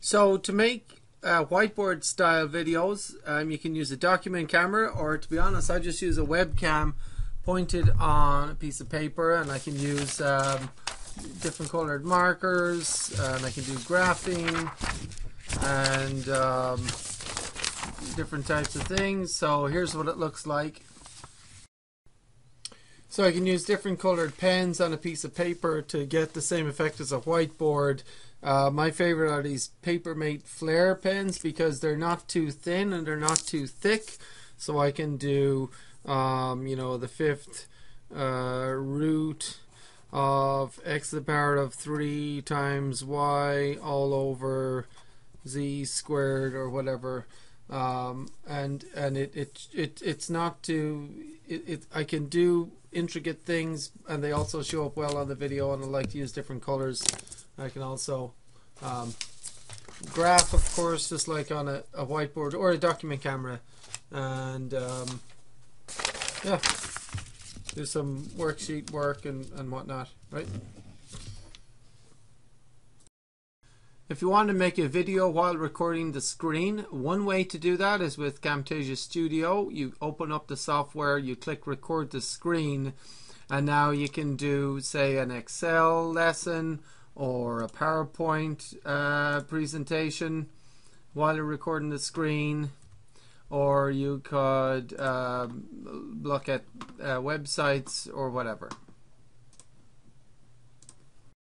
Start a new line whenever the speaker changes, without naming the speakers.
So to make uh, whiteboard style videos, um, you can use a document camera, or to be honest, I just use a webcam pointed on a piece of paper, and I can use um, different colored markers, and I can do graphing and um, different types of things. So here's what it looks like. So I can use different colored pens on a piece of paper to get the same effect as a whiteboard. Uh, my favorite are these Papermate Flair pens because they're not too thin and they're not too thick. So I can do, um, you know, the fifth uh, root of x to the power of 3 times y all over z squared or whatever um, and and it, it it it's not too it, it I can do intricate things and they also show up well on the video and I like to use different colors. I can also um, graph of course just like on a, a whiteboard or a document camera. And um, yeah do some worksheet work and, and whatnot right If you want to make a video while recording the screen, one way to do that is with Camtasia Studio. You open up the software, you click record the screen, and now you can do, say, an Excel lesson or a PowerPoint uh, presentation while you're recording the screen. Or you could um, look at uh, websites or whatever.